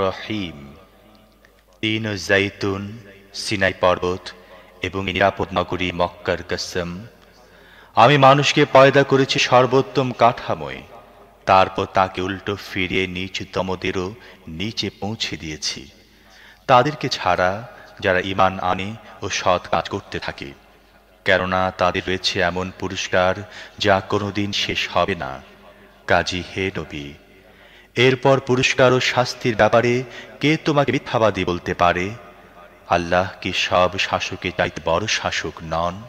রহিম। তিন জাইতুন সিনাই পর্বত এবং নিরাপদ নগরী মক্কার কসম। আমি মানুষকে পয়দা করেছি সর্বোত্তম কাঠামোয়। তারপর তাকে উল্টো ফিরিয়ে নিচতমদেরও নিচে পৌঁছে দিয়েছি। তাদেরকে ছাড়া যারা ইমান আনে ও সৎ কাজ করতে থাকে, কেননা তাদের রয়েছে এমন পুরস্কার যা কোনোদিন শেষ হবে না। কাজী হে নবী এরপর পুরস্কার ও শাস্তির ব্যাপারে কে তোমাকে মিথ্যাবাদী বলতে পারে? আল্লাহ কি সব শাসকে চাইতে বড় শাসক নন?